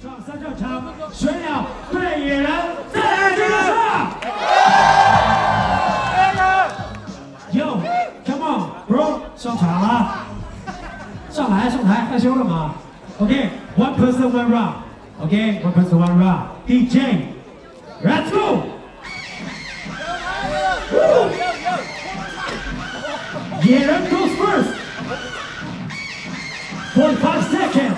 场三战场，玄鸟对野人，再来这个上。Yo, come on, bro，上场了，上台上台，害羞了吗？OK，one person one round，OK，one person one round，DJ，let's go。野人 goes first。Forty five seconds.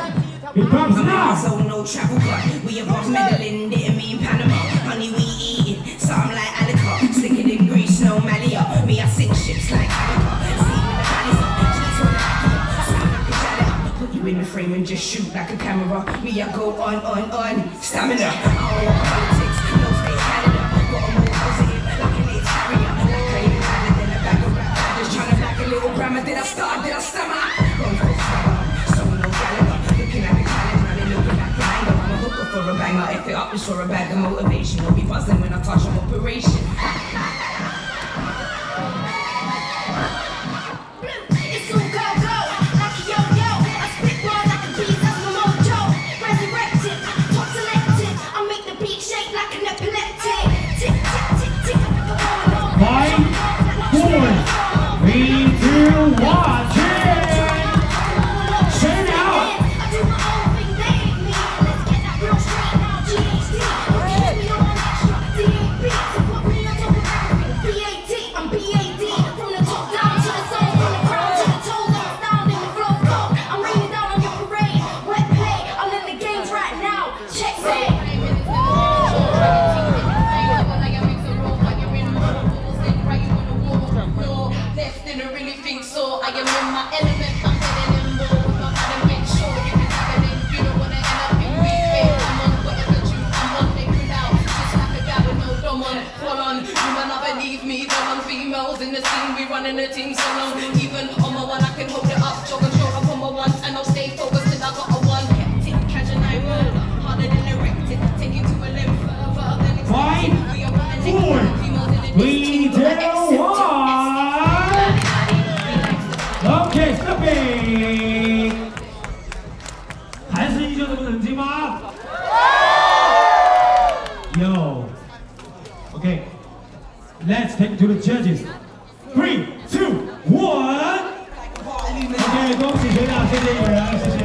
It drops now. So no travel gun. We above Medellin, didn't mean Panama. Honey, we eating something like Alica. Slicker than Greece, no Malia. Me, I sink ships like Alica. See me the Alice, cheese on the Akia. Sound like a Jalea. Put you in the frame and just shoot like a camera. Me, I go on, on, on. Stamina. For a bag of motivation. Will be buzzing when I touch on operation. Left didn't really think so. I am in my element. I'm heading in low with my make sure you can have it in. You don't wanna end up in weak I'm on whatever tune I'm on. They out just like a guy with no dom on. Hold on, you might not believe me. Them on females in the scene. We running the team so long. Even on my one, I can hold it up. Jog and show up on my ones, and I'll stay focused till I got a one. Kept it, catching I will. Harder than erected. Take it to a limb further than expected. Five, We are running four, females in the 还是依旧这么冷静吗？Yo. OK. Let's take it to the judges. Three, two, one. OK，恭喜学长，谢谢你们，谢谢。